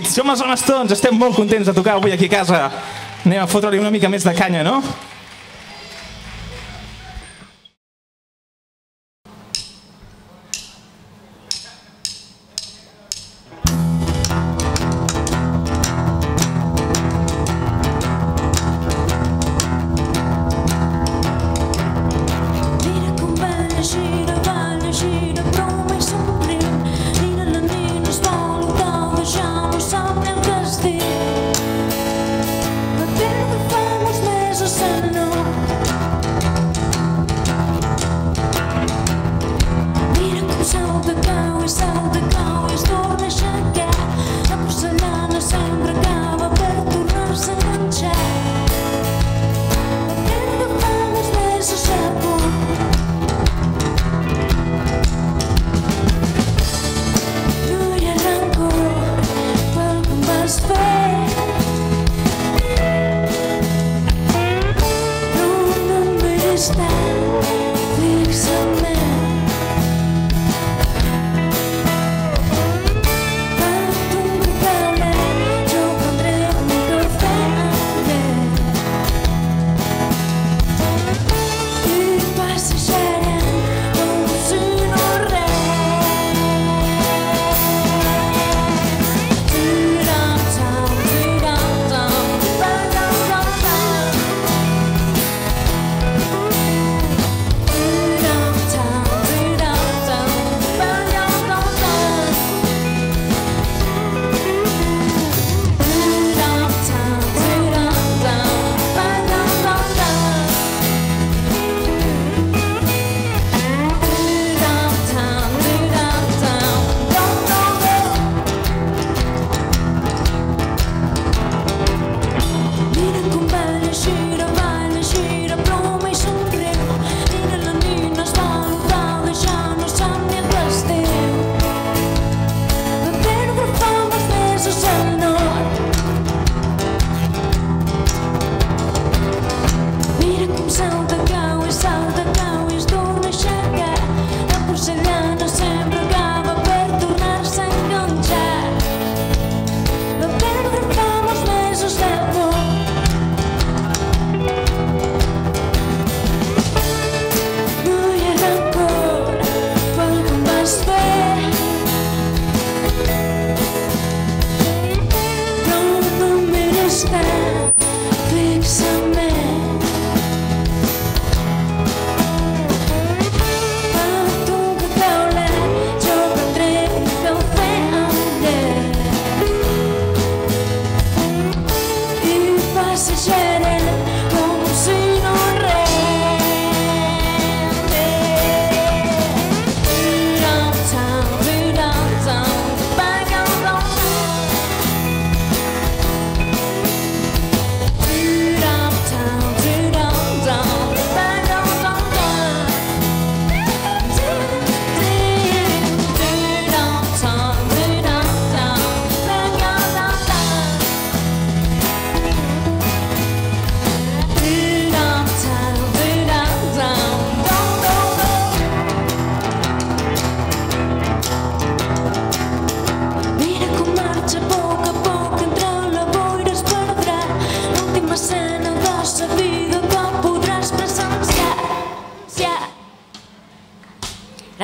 nit, som els Homes estem molt contents de tocar avui aquí a casa. Anem a fotre-li una mica més de canya, no?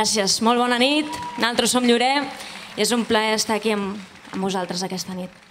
Gràcies, molt bona nit. Nosaltres som Llorer i és un plaer estar aquí amb, amb vosaltres aquesta nit.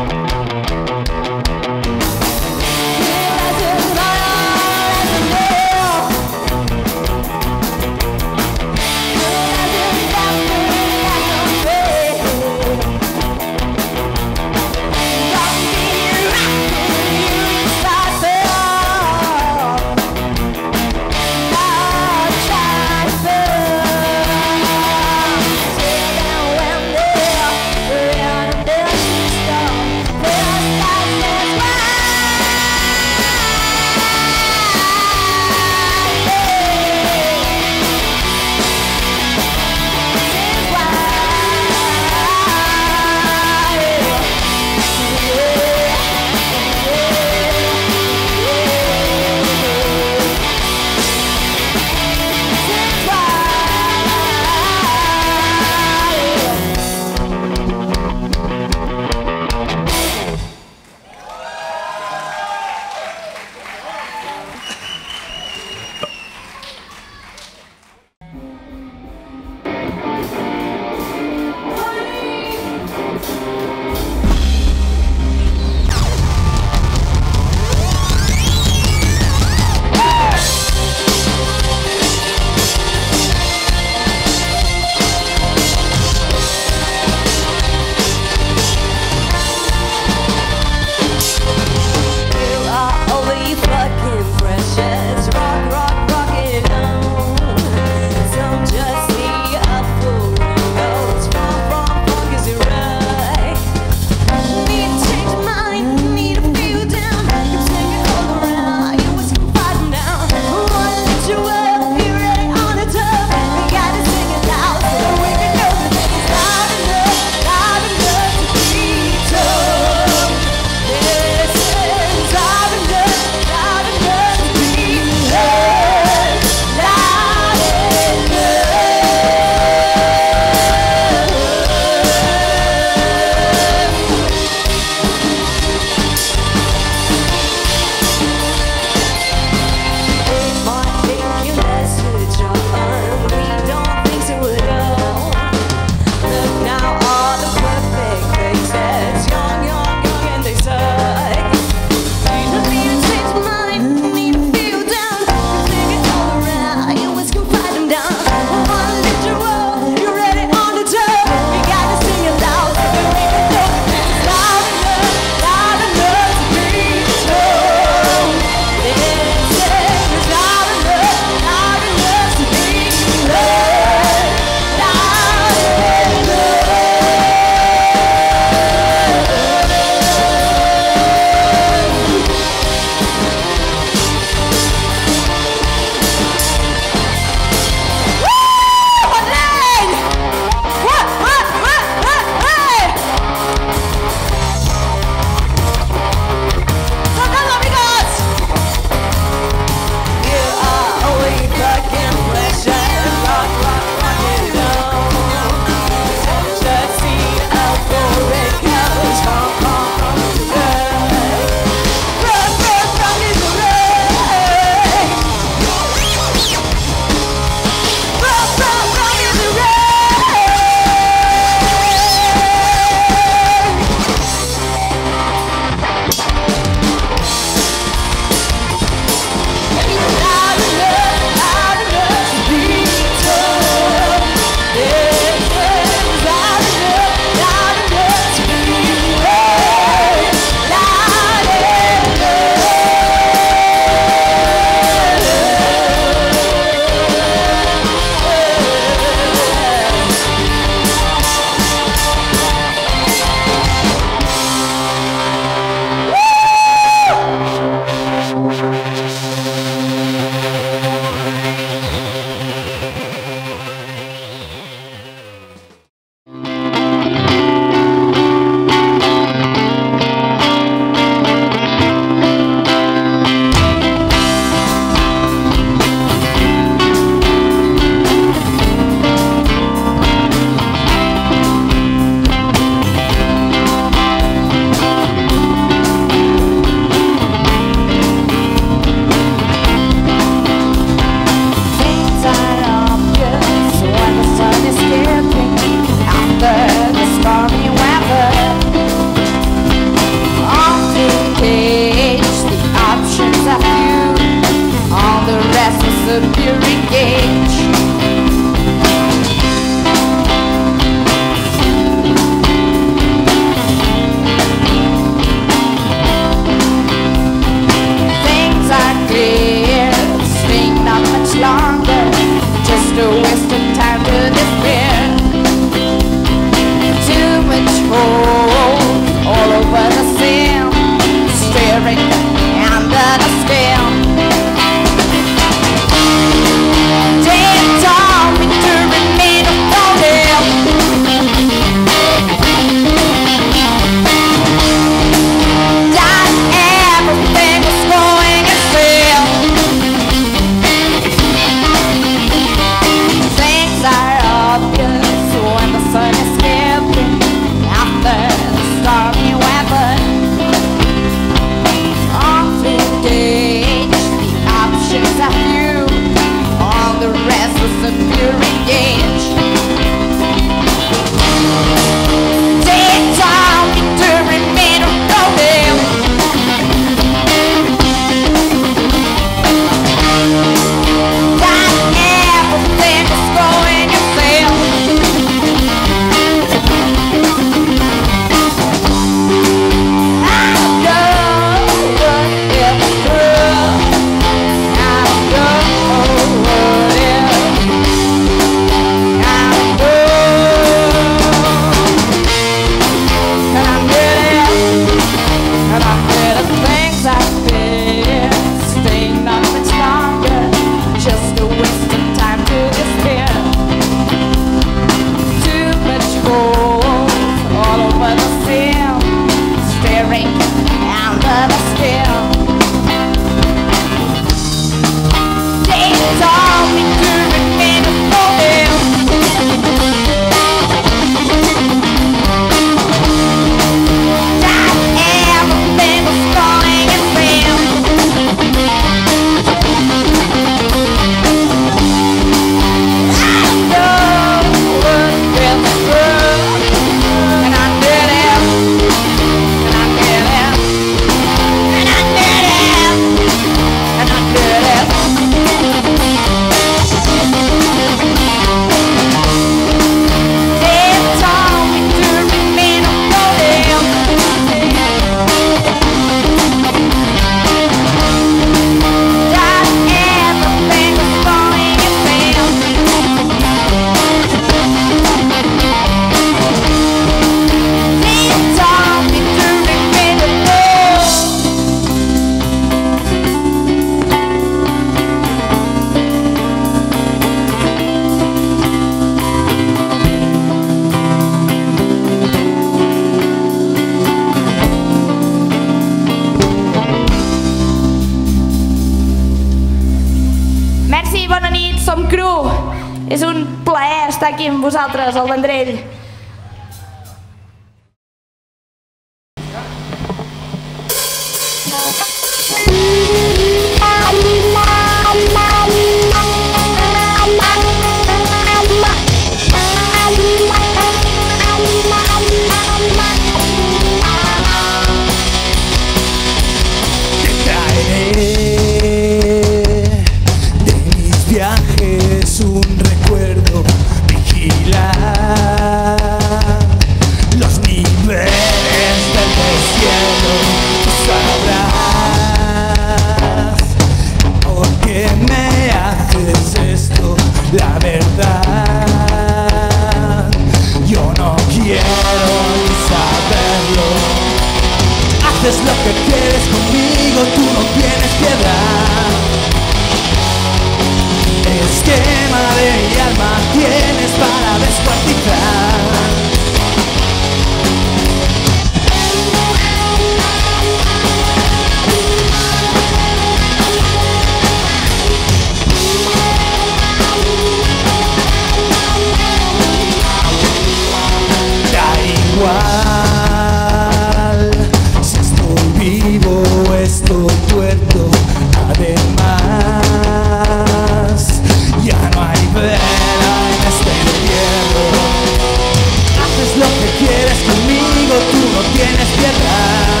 quieres conmigo, tú no tienes piedad.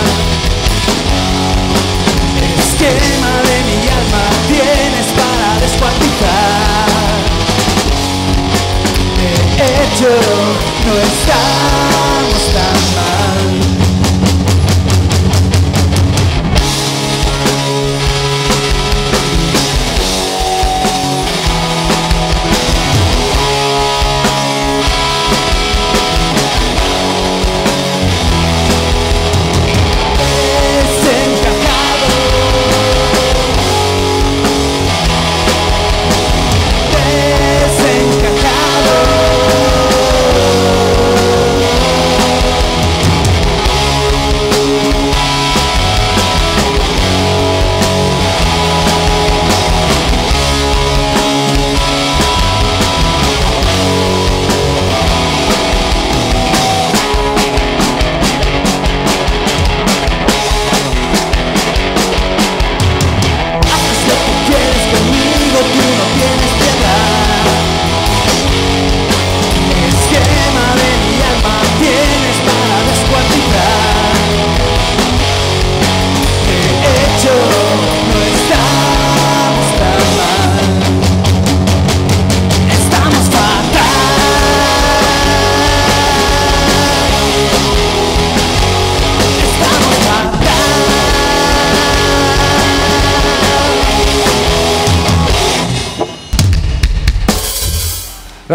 Esquema de mi alma tienes para descuartizar. De hecho, no estás.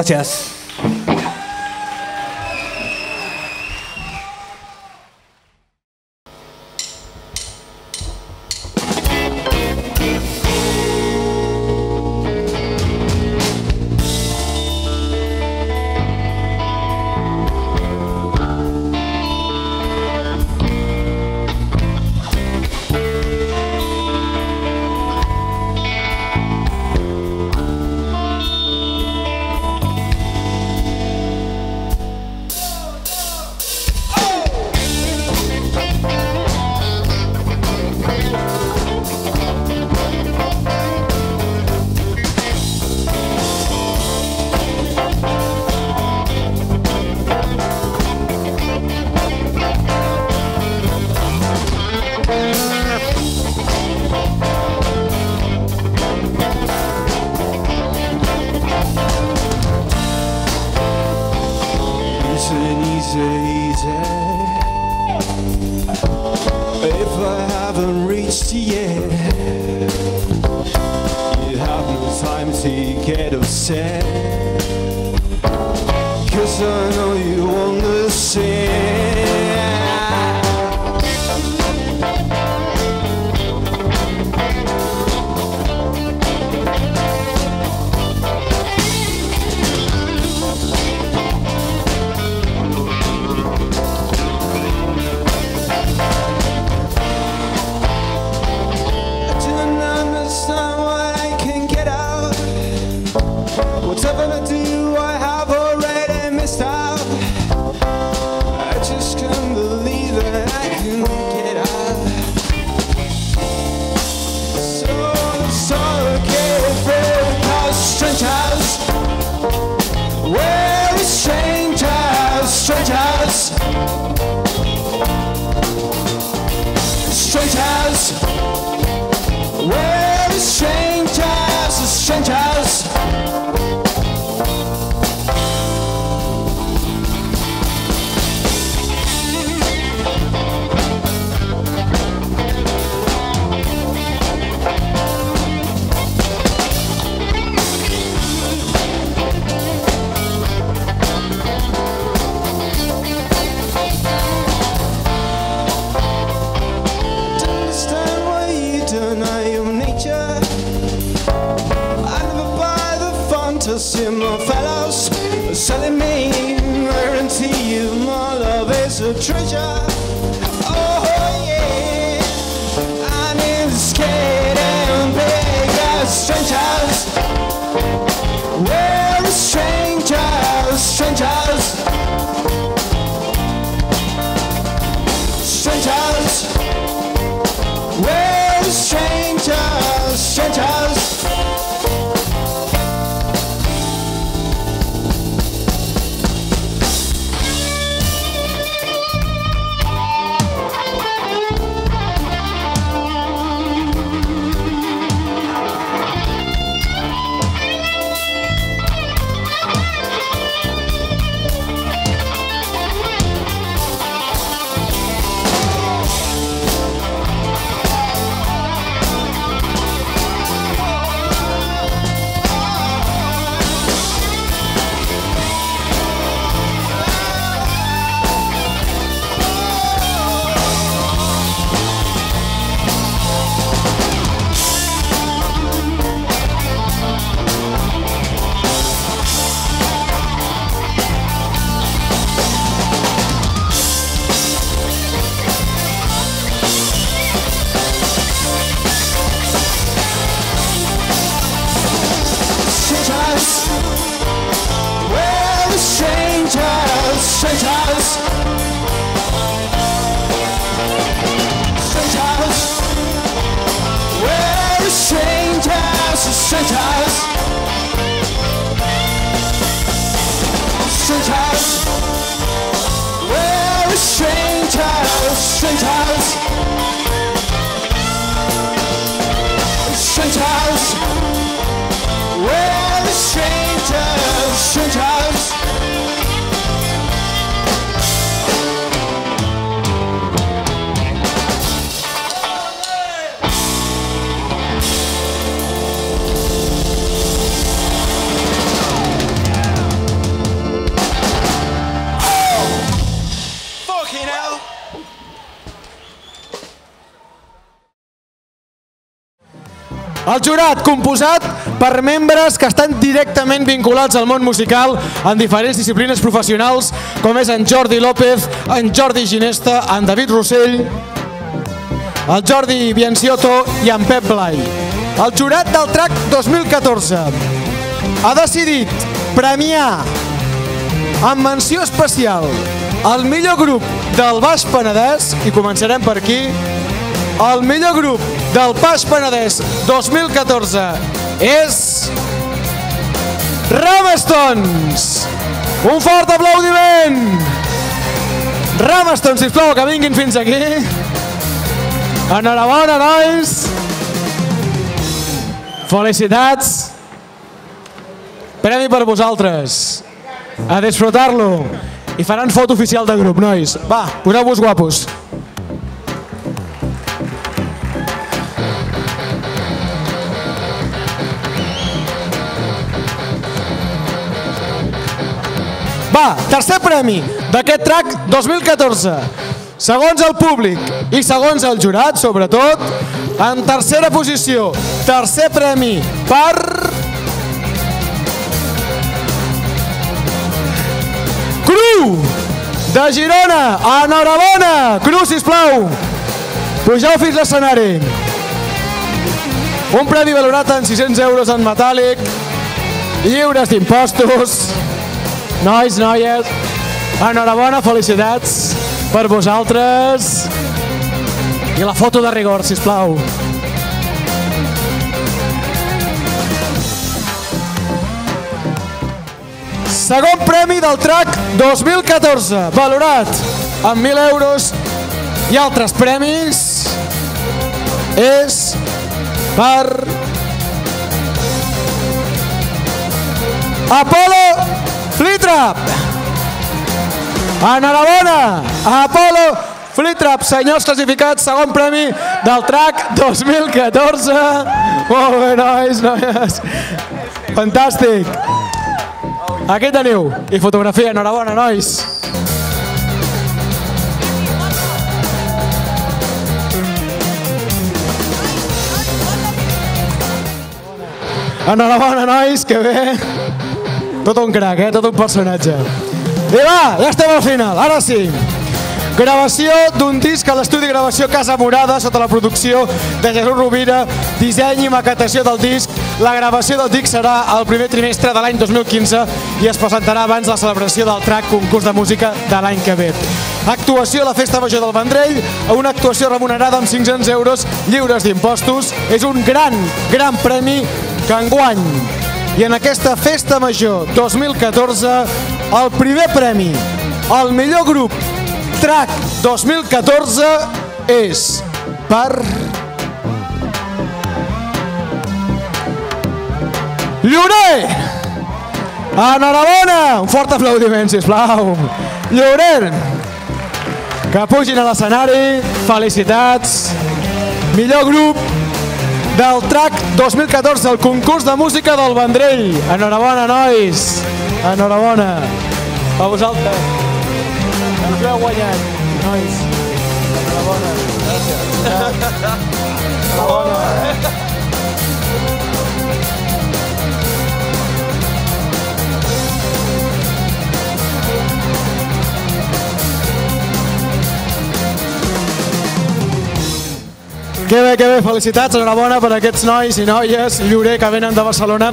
Yes. and easy, easy. If I haven't reached yet, you have no time to get upset. Hell! El jurat, composat per membres que estan directament vinculats al món musical en diferents disciplines professionals, com és en Jordi López, en Jordi Ginesta, en David Rossell, el Jordi Biencioto i en Pep Blai. El jurat del track 2014 ha decidit premiar amb menció especial el millor grup del Baix Penedès, i començarem per aquí, el millor grup del Pas Penedès 2014 és Ramestons. Un fort aplaudiment. Ramestons, sisplau, que vinguin fins aquí. Enhorabona, nois. Felicitats. Premi per vosaltres. A disfrutar-lo. I faran foto oficial de grup, nois. Va, poseu-vos guapos. Va, tercer premi d'aquest track 2014. Segons el públic i segons el jurat, sobretot, en tercera posició, tercer premi per... De Girona! Enhorabona! Cru, sisplau! Pugeu fins l'escenari. Un premi valorat en 600 euros en metàl·lic, lliures d'impostos, Nois, noies, enhorabona, felicitats per vosaltres. I la foto de rigor, si plau. Segon premi del track 2014, valorat amb 1.000 euros i altres premis, és per Apolo Flitrap. Enhorabona, Apolo Flitrap, senyors classificats, segon premi del track 2014. Molt bé, nois, noies. Fantàstic. Aquí teniu. I fotografia, enhorabona, nois. Enhorabona, nois, que bé. Tot un crac, eh? Tot un personatge. I va, ja estem al final, ara sí. Gravació d'un disc a l'estudi Gravació Casa Morada sota la producció de Jesús Rovira, disseny i maquetació del disc. La gravació del disc serà el primer trimestre de l'any 2015 i es presentarà abans la celebració del track concurs de música de l'any que ve. Actuació a la Festa Major del Vendrell, una actuació remunerada amb 500 euros lliures d'impostos. És un gran, gran premi que enguany i en aquesta Festa Major 2014 el primer premi, el millor grup Track 2014 és per... Llorer! Enhorabona! Un fort aplaudiment, sisplau. Llorer! Que pugin a l'escenari. Felicitats. Millor grup del track 2014, el concurs de música del Vendrell. Enhorabona, nois. Enhorabona. A vosaltres. Ens heu guanyat, nois. Enhorabona. Gràcies. Enhorabona. Que bé, que bé, felicitats, enhorabona per aquests nois i noies Llorer que venen de Barcelona.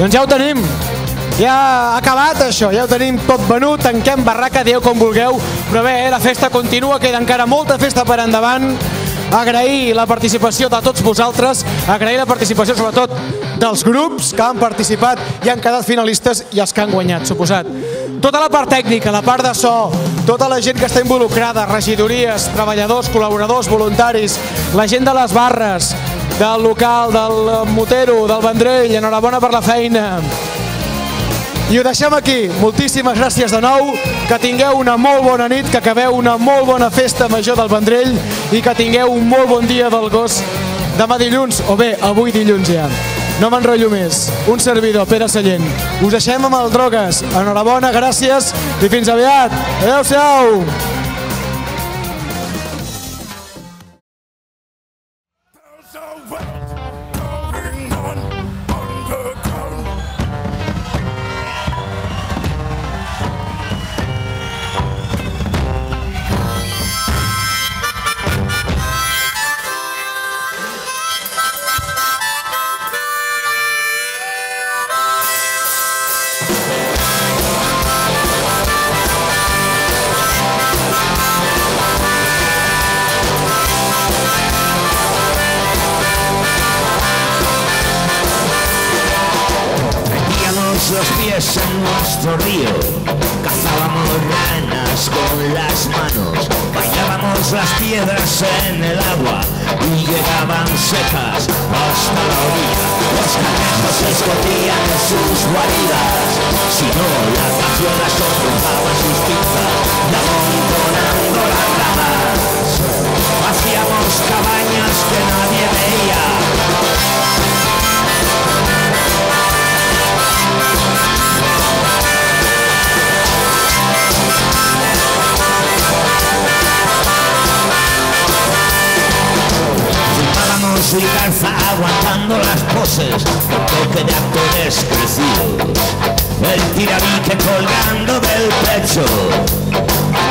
Doncs ja ho tenim, ja ha acabat això, ja ho tenim tot venut, tanquem barraca, dieu com vulgueu, però bé, eh, la festa continua, queda encara molta festa per endavant. Agrair la participació de tots vosaltres, agrair la participació sobretot dels grups que han participat i han quedat finalistes i els que han guanyat, suposat. Tota la part tècnica, la part de so, tota la gent que està involucrada, regidories, treballadors, col·laboradors, voluntaris, la gent de les barres, del local, del Motero, del Vendrell, enhorabona per la feina. I ho deixem aquí. Moltíssimes gràcies de nou, que tingueu una molt bona nit, que acabeu una molt bona festa major del Vendrell i que tingueu un molt bon dia del gos demà dilluns, o bé, avui dilluns ja. No m'enrotllo més. Un servidor, Pere Sallent. Us deixem amb el Drogues. Enhorabona, gràcies i fins aviat. Adéu-siau. Los pies en nuestro río, cazábamos ranas con las manos, bailábamos las piedras en el agua y llegaban secas hasta la orilla. Los cangrejos se escondían sus guaridas, si no las gazuelas cruzaban sus pinzas y amontonando las ramas. Hacíamos cabañas que nadie veía. Fumábamos calza aguantando las poses, toque de actores crecidos. El tirabique colgando del pecho,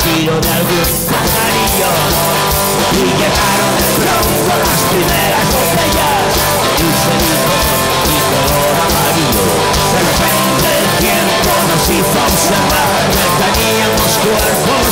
tiro de algún pajarillo. Y llegaron de pronto las primeras botellas, y se dijo y color amarillo. De repente el tiempo nos hizo observar que teníamos cuerpos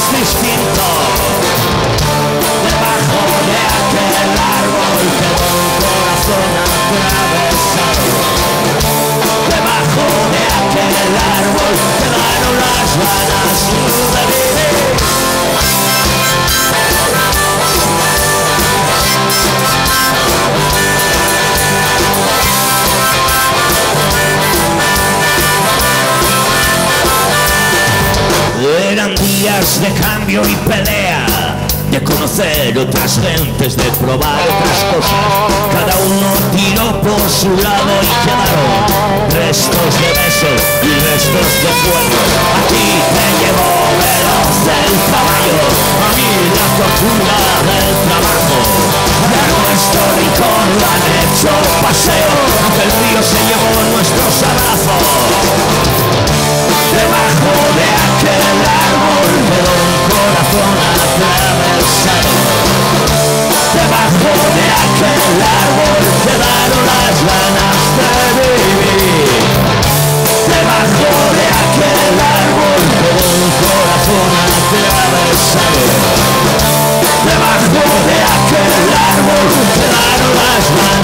Eran días de cambio y pelea, de conocer otras gentes, de probar otras cosas. Cada uno tiró por su lado y quedaron restos de besos y restos de fuego. A ti te llevó veloz el caballo, a mí la tortura del trabajo. De nuestro rincón han hecho paseo, aunque el río se llevó nuestros abrazos. Debajo de aquel árbol quedó un corazón pasado Debajo de aquel árbol quedaron las ganas de vivir Debajo de aquel árbol todo un corazón atravesado Debajo de aquel árbol quedaron las ganas